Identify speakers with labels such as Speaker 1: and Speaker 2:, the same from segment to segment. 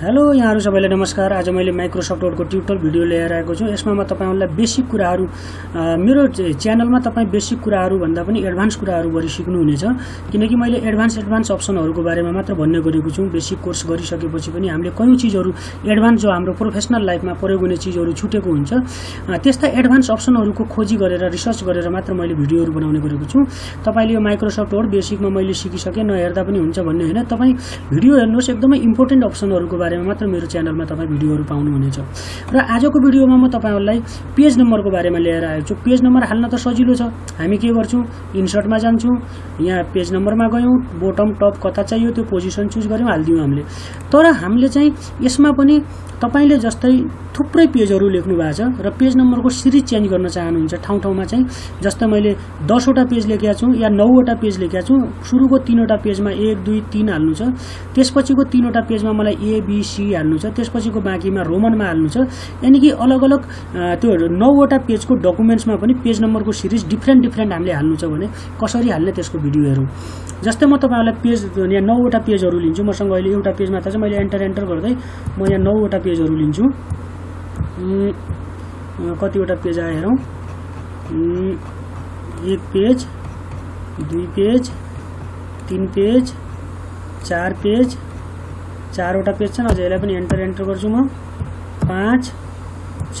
Speaker 1: Hello यहाँहरू सबैलाई नमस्कार। आज मैले माइक्रोसफ्ट वर्डको ट्युटोर भिडियो लिएर आएको छु। यसमा म तपाईँहरूलाई बेसिक कुराहरू मेरो च्यानलमा तपाईँ बेसिक कुराहरू भन्दा पनि एडभान्स कुराहरू गरी सिक्नुहुनेछ। किनकि मैले एडभान्स एडभान्स अप्सनहरूको बारेमा मात्र भन्ने गरेको छु। बेसिक कोर्स गरिसकेपछि पनि हामीले कयौँ चिजहरू एडभान्स जो हाम्रो प्रोफेसनल लाइफमा प्रयोग हुने चिजहरू छुटेको हुन्छ त्यस्ता एडभान्स अप्सनहरूको खोजी गरेर रिसर्च गरेर मात्र मैले भिडियोहरू बनाउने गरेको छु। तपाईँले यो माइक्रोसफ्ट वर्ड बेसिकमा मैले सिकिसकेँ नहेर्दा पनि हुन्छ भन्ने होइन। तपाईँ भिडियो हेर्नुहोस् एकदमै इम्पोर्टेन्ट अप्सनहरूको मात्र मेरो च्यानलमा तपाईँ भिडियोहरू पाउनुहुनेछ। र आजको भिडियोमा म तपाईँहरूलाई पेज नम्बरको बारेमा लिएर आएको छु। पेज नम्बर हाल्न त सजिलो छ। हामी के गर्छौँ? इन्सर्टमा जान्छौँ। यहाँ पेज नम्बरमा गयौँ। बोटम टप कता चाहियो त्यो पोजिसन चुज गऱ्यौँ हालिदिउँ हामीले। तर हामीले चाहिँ यसमा पनि तपाईँले जस्तै थुप्रै पेजहरू लेख्नु भएको छ र पेज नम्बरको सिरिज चेन्ज गर्न चाहनुहुन्छ ठाउँ ठाउँमा चाहिँ जस्तै मैले दसवटा पेज लेखेका छु या नौवटा पेज लेखेका छु सुरुको तिनवटा पेजमा एक दुई तिन हाल्नु छ। त्यसपछिको तिनवटा पेजमा मलाई एबिसी हाल्नु छ त्यसपछिको बाँकीमा रोमनमा हाल्नु छ। यानि कि अलग अलग त्यो नौवटा पेजको डकुमेन्ट्समा पनि पेज नम्बरको सिरिज डिफ्रेन्ट डिफ्रेन्ट हामीले हाल्नु छ भने कसरी हाल्ने त्यसको भिडियो हेरौँ। जस्तै म तपाईँहरूलाई पेज यहाँ नौवटा पेजहरू लिन्छु। मसँग अहिले एउटा पेजमा त चाहिँ मैले एन्टर एन्टर गर्दै म यहाँ नौवटा पेजहरू लिन्छु। कतिवटा पेज आयो हेरौँ। एक पेज दुई पेज तिन पेज चार पेज चारवटा पेज छन् अझ यसलाई पनि एन्टर एन्टर गर्छु म। पाँच छ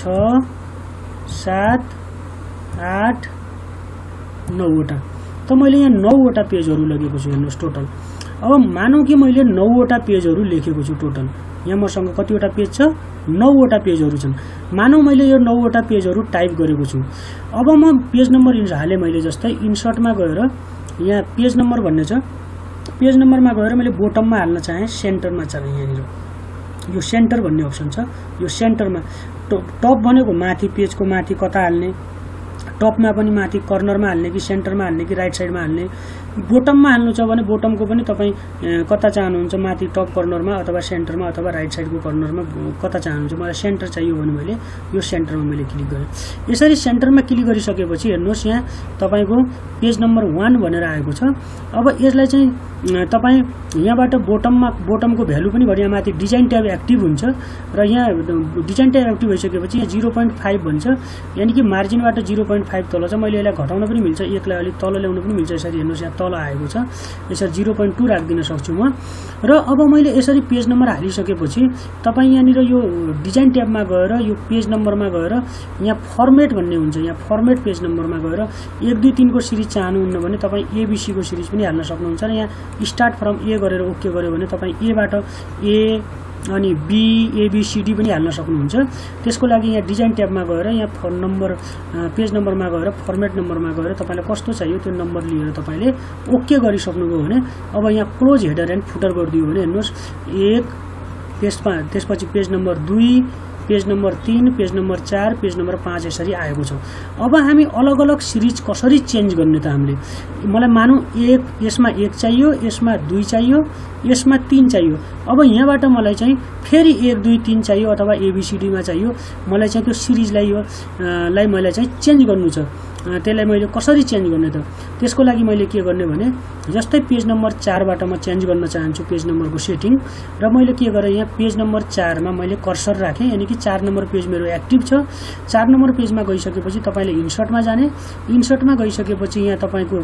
Speaker 1: सात आठ नौवटा। त मैले यहाँ नौवटा पेजहरू लगेको छु हेर्नुहोस् टोटल अब मानौँ कि मैले नौवटा पेजहरू लेखेको छु टोटल यहाँ मसँग कतिवटा पेज छ? नौवटा पेजहरू छन्। मानौँ मैले यो नौवटा पेजहरू टाइप गरेको छु। अब म पेज नम्बर हालेँ मैले जस्तै इन्सर्टमा गएर यहाँ पेज नम्बर भन्ने छ। पेज नम्बरमा गएर मैले बोटममा हाल्न चाहेँ सेन्टरमा चाहेँ यहाँनिर। यो सेन्टर भन्ने अप्सन छ। यो सेन्टरमा ट- टप भनेको माथि पेजको माथि कता हाल्ने? टपमा पनि माथि कर्नरमा हाल्ने कि सेन्टरमा हाल्ने कि राइट साइडमा हाल्ने? बोटममा हाल्नु छ भने बोटमको पनि तपाईँ कता चाहनुहुन्छ? माथि टप कर्नरमा अथवा सेन्टरमा अथवा राइट साइडको कर्नरमा कता चाहनुहुन्छ? मलाई सेन्टर चाहियो भने मैले यो सेन्टरमा मैले क्लिक गरेँ। यसरी सेन्टरमा क्लिक गरिसकेपछि हेर्नुहोस् यहाँ तपाईँको पेज नम्बर वान भनेर आएको छ। अब यसलाई चाहिँ तपाईँ यहाँबाट बोटममा बोटमको भ्यालु पनि भयो यहाँ माथि डिजाइन ट्याब एक्टिभ हुन्छ र यहाँ डिजाइन ट्याब एक्टिभ भइसकेपछि यहाँ जिरो पोइन्ट फाइभ भन्छ। यानि कि मार्जिनबाट जिरो पोइन्ट फाइभ तल छ। मैले यसलाई घटाउन पनि मिल्छ एकलाई अलिक तल ल्याउन पनि मिल्छ। यसरी हेर्नुहोस् यहाँ तल आएको छ। यसरी जिरो पोइन्ट टू राखिदिन सक्छु म। र अब मैले यसरी पेज नम्बर हालिसकेपछि तपाईँ यहाँनिर यो डिजाइन ट्याबमा गएर यो पेज नम्बरमा गएर यहाँ फर्मेट भन्ने हुन्छ। यहाँ फर्मेट पेज नम्बरमा गएर एक दुई तिनको सिरिज चाहनुहुन्न भने तपाईँ एबिसीको सिरिज पनि हाल्न सक्नुहुन्छ। र यहाँ स्टार्ट फ्रम ए गरेर ओके गऱ्यो भने तपाईँ एबाट ए अनि बी एबिसिडी पनि हाल्न सक्नुहुन्छ। त्यसको लागि यहाँ डिजाइन ट्याबमा गएर यहाँ फोन नम्बर पेज नम्बरमा गएर फर्मेट नम्बरमा गएर तपाईँलाई कस्तो चाहियो त्यो नम्बर लिएर तपाईँले ओके गरिसक्नुभयो भने अब यहाँ क्लोज हेडर एन्ड फुटर गरिदियो भने हेर्नुहोस् एक त्यसमा त्यसपछि पेज नम्बर दुई पेज नम्बर तिन पेज नम्बर चार पेज नम्बर पाँच यसरी आएको छ। अब हामी अलग अलग सिरिज कसरी चेन्ज गर्ने त हामीले? मलाई मानौँ एक यसमा एक चाहियो यसमा दुई चाहियो यसमा तिन चाहियो। अब यहाँबाट मलाई चाहिँ फेरि एक दुई तिन चाहियो अथवा एबिसिडीमा चाहियो। मलाई चाहिँ त्यो सिरिजलाई यो लाई मलाई चाहिँ चेन्ज गर्नु छ। त्यसलाई मैले कसरी चेन्ज गर्ने त? त्यसको लागि मैले के गर्ने भने जस्तै पेज नम्बर चारबाट म चेन्ज गर्न चाहन्छु पेज नम्बरको सेटिङ र मैले के गरेँ यहाँ पेज नम्बर चारमा मैले कर्सर राखेँ यानि कि चार नम्बर पेज मेरो एक्टिभ छ। चार नम्बर पेजमा गइसकेपछि तपाईँले इन्सर्टमा जाने। इन्सर्टमा गइसकेपछि यहाँ तपाईँको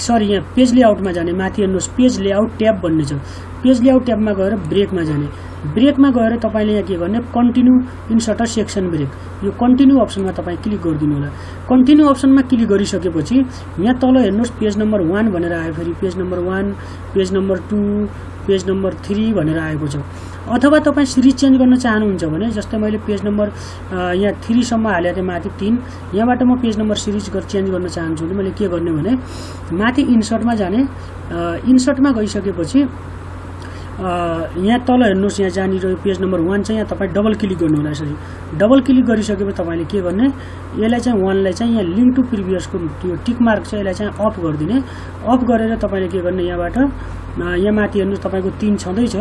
Speaker 1: सरी यहाँ पेज लेआउटमा जाने। माथि हेर्नुहोस् पेज लेआउट ट्याब भन्ने छ। पेज लेआउट ट्याबमा गएर ब्रेकमा जाने। ब्रेकमा गएर तपाईँले यहाँ के गर्ने? Continue insert section break. यो कन्टिन्यू अप्सनमा तपाईँ क्लिक गरिदिनु होला। कन्टिन्यू अप्सनमा क्लिक गरिसकेपछि यहाँ तल हेर्नुहोस् पेज नम्बर वान भनेर आयो फेरि। Page number one page number two page number three भनेर आएको छ। अथवा तपाईँ सिरिज चेन्ज गर्न चाहनुहुन्छ भने जस्तै मैले पेज नम्बर यहाँ थ्रीसम्म हालेको थिएँ माथि तिन। यहाँबाट म पेज नम्बर सिरिज चेन्ज गर्न चाहन्छु भने मैले के गर्ने भने माथि इन्सर्टमा जाने इन्सर्टमा गइसकेपछि यहाँ तल हेर्नुहोस् यहाँ जहाँनिर पेज नम्बर वान चाहिँ यहाँ तपाईँ डबल क्लिक गर्नु होला यसरी। डबल क्लिक गरिसकेपछि तपाईँले के गर्ने यसलाई चाहिँ वानलाई चाहिँ यहाँ लिङ्क टु प्रिभियसको त्यो टिक मार्क छ यसलाई चाहिँ अफ गरिदिने। अफ गरेर तपाईँले के गर्ने यहाँबाट यहाँ माथि हेर्नुहोस् तपाईँको तिन छँदैछ।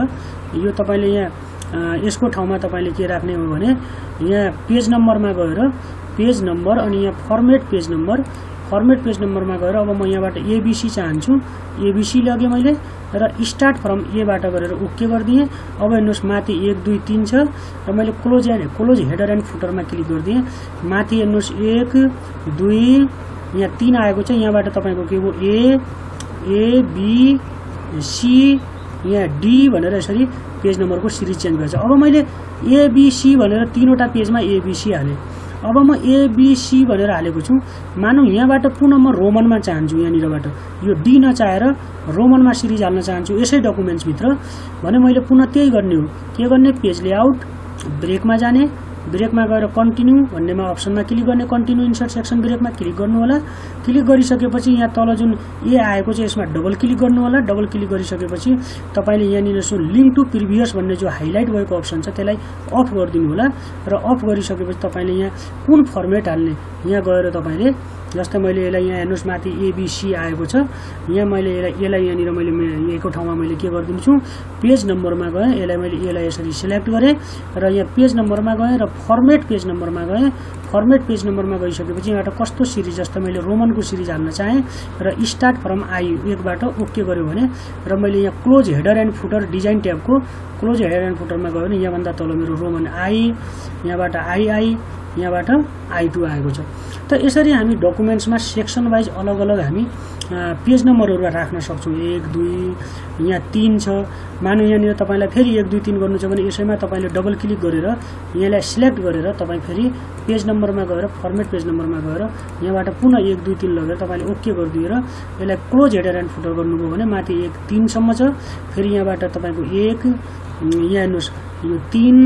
Speaker 1: यो तपाईँले यहाँ यसको ठाउँमा तपाईँले के राख्ने हो भने यहाँ पेज नम्बरमा गएर पेज नम्बर अनि यहाँ format page number format page नम्बरमा गएर अब म यहाँबाट एबिसी चाहन्छु। एबिसी लगेँ मैले र स्टार्ट फ्रम एबाट गरेर ओके गरिदिएँ। अब हेर्नुहोस् माथि एक दुई तिन छ र मैले close and close header and फुटरमा click गरिदिएँ। माथि हेर्नुहोस् एक दुई यहाँ तिन आएको छ। यहाँबाट तपाईँको के हो ए ए सी यहाँ डी भनेर यसरी पेज नम्बरको सिरिज चेन्ज गर्छ अब मैले एबिसी भनेर तिनवटा पेजमा एबिसी हालेँ। अब म एबिसी भनेर हालेको छु। मानौँ यहाँबाट पुनः म रोमनमा चाहन्छु यहाँनिरबाट। यो डी नचाहेर रोमनमा सिरिज हाल्न चाहन्छु यसै डकुमेन्ट्सभित्र। भने मैले पुनः त्यही गर्ने हो। के गर्ने? पेज लेआउट ब्रेकमा जाने। ब्रेकमा गएर कन्टिन्यू भन्नेमा अप्सनमा क्लिक गर्ने कन्टिन्यू इन्सर्ट सेक्सन ब्रेकमा क्लिक गर्नु होला क्लिक गरिसकेपछि यहाँ तल जुन ए आएको छ यसमा डबल क्लिक गर्नु होला डबल क्लिक गरिसकेपछि तपाईँले यहाँनिर सो लिङ्क टु प्रिभियस भन्ने जो हाइलाइट भएको अप्सन छ त्यसलाई अफ गरिदिनु होला र अफ गरिसकेपछि तपाईँले यहाँ कुन फर्मेट हाल्ने यहाँ गएर तपाईँले जस्तै मैले यसलाई यहाँ हेर्नुहोस् माथि एबिसी आएको छ। यहाँ मैले यसलाई यसलाई यहाँनिर मैले यहीको ठाउँमा मैले के गरिदिन्छु पेज नम्बरमा गएँ यसलाई मैले यसलाई यसरी सिलेक्ट गरेँ र यहाँ पेज नम्बरमा गएँ र फर्मेट पेज नम्बरमा गएँ। फर्मेट पेज नम्बरमा गइसकेपछि यहाँबाट कस्तो सिरिज जस्तो मैले रोमनको सिरिज हाल्न चाहेँ र स्टार्ट फ्रम आई एकबाट ओके गऱ्यो भने र मैले यहाँ close header and footer design ट्याबको close header and फुटरमा गयो भने यहाँभन्दा तल मेरो रोमन आई यहाँबाट आइआई यहाँबाट आई आएको छ। त यसरी हामी डकुमेन्ट्समा सेक्सन वाइज अलग अलग हामी पेज नम्बरहरू राख्न सक्छौँ। एक दुई यहाँ तिन छ। मानौँ यहाँनिर तपाईँलाई फेरि एक दुई तिन गर्नु छ भने यसैमा तपाईँले डबल क्लिक गरेर यहाँलाई सिलेक्ट गरेर तपाईँ फेरि पेज नम्बरमा गएर फर्मेट पेज नम्बरमा गएर यहाँबाट पुनः एक दुई तिन लगेर तपाईँले ओके गरिदिएर यसलाई क्लोज हेडर एन्ड फुटर गर्नुभयो भने माथि एक तिनसम्म छ। फेरि यहाँबाट तपाईँको एक यहाँ हेर्नुहोस्। यो तिन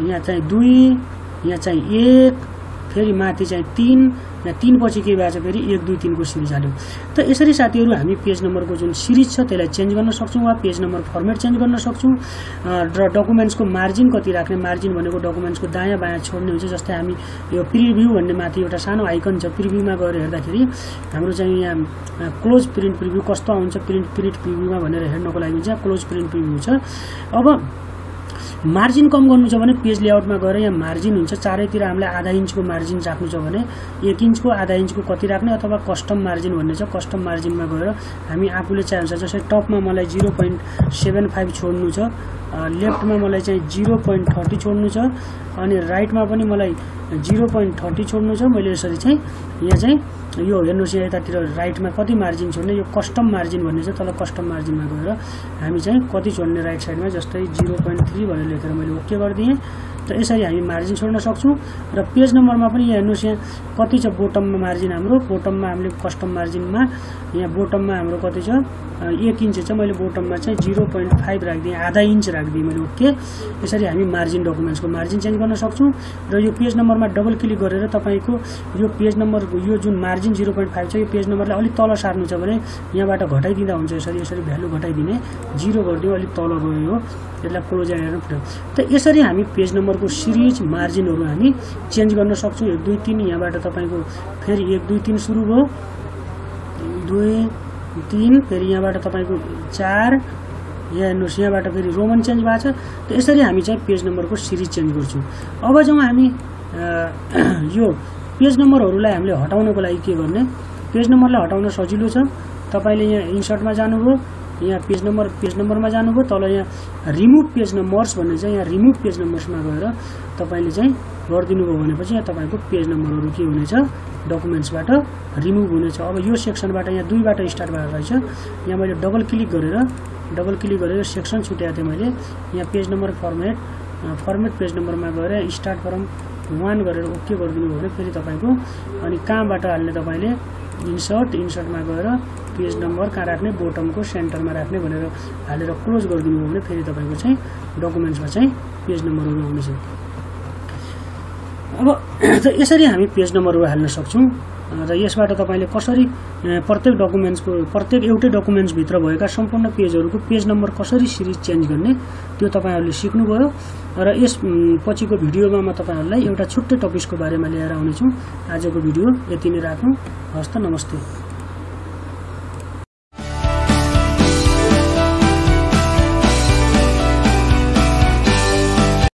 Speaker 1: यहाँ चाहिँ दुई यहाँ चाहिँ एक फेरि माथि चाहिँ तिन यहाँ तिन पछि के भएको छ फेरि एक दुई तिनको सिरिज हाल्यो। त यसरी साथीहरू हामी पेज नम्बरको जुन सिरिज छ त्यसलाई चेन्ज गर्न सक्छौँ वा पेज नम्बर फर्मेट चेन्ज गर्न सक्छौँ? र डकुमेन्ट्सको मार्जिन कति राख्ने? मार्जिन भनेको डकुमेन्ट्सको दायाँ बायाँ छोड्ने हुन्छ जस्तै हामी यो प्रिभ्यू भन्ने माथि एउटा सानो आइकन छ प्रिभ्यूमा गएर हेर्दाखेरि हाम्रो चाहिँ यहाँ क्लोज प्रिन्ट प्रिभ्यू कस्तो आउँछ प्रिन्ट प्रिन्ट प्रिभ्यूमा भनेर हेर्नको लागि चाहिँ क्लोज प्रिन्ट प्रिभ्यू छ। अब मार्जिन कम गर्नु छ भने पेज लेआउटमा गएर यहाँ मार्जिन हुन्छ। चारैतिर हामीलाई आधा इन्चको मार्जिन राख्नु छ भने एक इन्चको आधा इन्चको कति राख्ने अथवा कस्टम मार्जिन भन्ने छ कस्टम मार्जिनमा गएर हामी आफूले चाहे हुन्छ जस्तै टपमा मलाई जिरो पोइन्ट सेभेन फाइभ छोड्नु छ लेफ्टमा मलाई चाहिँ जिरो पोइन्ट थर्टी छोड्नु छ अनि राइटमा पनि मलाई जिरो पोइन्ट थर्टी छोड्नु छ। मैले यसरी चाहिँ यहाँ चाहिँ यो हेर्नुहोस् यहाँ यतातिर राइटमा कति मार्जिन छोड्ने यो कस्टम मार्जिन भन्ने छ तल कस्टम मार्जिनमा गएर हामी चाहिँ कति छोड्ने राइट साइडमा जस्तै जिरो पोइन्ट थ्री भनेर लेखेर मैले ओके गरिदिएँ त यसरी हामी मार्जिन छोड्न सक्छौँ र पेज नम्बरमा पनि यहाँ हेर्नुहोस् यहाँ कति छ बोटममा मार्जिन हाम्रो। बोटममा हामीले कस्टम मार्जिनमा यहाँ बोटममा हाम्रो कति छ? एक इन्च छ। मैले बोटममा चाहिँ जिरो पोइन्ट फाइभ राखिदिएँ आधा इन्च राखिदिएँ मैले ओके। यसरी हामी मार्जिन डकुमेन्ट्सको मार्जिन चेन्ज गर्न सक्छौँ र यो पेज नम्बरमा डबल क्लिक गरेर तपाईँको यो पेज नम्बरको यो जुन मार्जिन जिरो पोइन्ट फाइभ छ यो पेज नम्बरलाई अलिक तल सार्नु छ भने यहाँबाट घटाइदिँदा हुन्छ यसरी यसरी भ्यालु घटाइदिने। जिरो गरिदियो अलिक तल गयो यसलाई क्लोज हेरेर फुट्यो त यसरी हामी पेज नम्बरको सिरिज मार्जिनहरू हामी चेन्ज गर्न सक्छौँ। एक दुई तिन यहाँबाट तपाईँको फेरि एक दुई तिन सुरु भयो। दुई तिन फेरि यहाँबाट तपाईँको चार। यहाँ हेर्नुहोस् यहाँबाट फेरि रोमन चेन्ज भएको छ। त यसरी हामी चाहिँ पेज नम्बरको सिरिज चेन्ज गर्छौँ। अब जाउँ हामी यो पेज नम्बरहरूलाई हामीले हटाउनको लागि के गर्ने? पेज नम्बरलाई हटाउन सजिलो छ। तपाईँले यहाँ इन्सर्टमा जानुभयो। यहाँ पेज नम्बर पेज नम्बरमा जानुभयो तल यहाँ रिमुभ पेज नम्बर्स भन्ने चाहिँ यहाँ रिमुभ पेज नम्बर्समा गएर तपाईँले चाहिँ गरिदिनु भयो भनेपछि यहाँ तपाईँको पेज नम्बरहरू के हुनेछ? डकुमेन्ट्सबाट रिमुभ हुनेछ। अब यो सेक्सनबाट यहाँ दुईबाट स्टार्ट भएर रहेछ। यहाँ मैले डबल क्लिक गरेर डबल क्लिक गरेर सेक्सन छुट्याएको थिएँ मैले। यहाँ page number format format page नम्बरमा गएर स्टार्ट फ्रम वान गरेर ओके गरिदिनु भयो भने फेरि तपाईँको अनि कहाँबाट हाल्ने तपाईँले इन्सर्ट इन्सर्टमा गएर पेज नम्बर कहाँ राख्ने बोटमको सेन्टरमा राख्ने भनेर हालेर क्लोज गरिदिनु भयो भने फेरि तपाईँको चाहिँ डकुमेन्ट्समा चाहिँ पेज नम्बरहरू आउनेछ अब यसरी हामी पेज नम्बरहरू हाल्न सक्छौँ। र यसबाट तपाईँले कसरी प्रत्येक डकुमेन्ट्सको प्रत्येक एउटै डकुमेन्ट्सभित्र भएका सम्पूर्ण पेजहरूको पेज नम्बर कसरी सिरिज चेन्ज गर्ने त्यो तपाईँहरूले सिक्नुभयो। र यस पछिको भिडियोमा म तपाईँहरूलाई एउटा छुट्टै टपिक्सको बारेमा लिएर आउनेछु। आजको भिडियो यति नै राखौँ हस्त नमस्ते।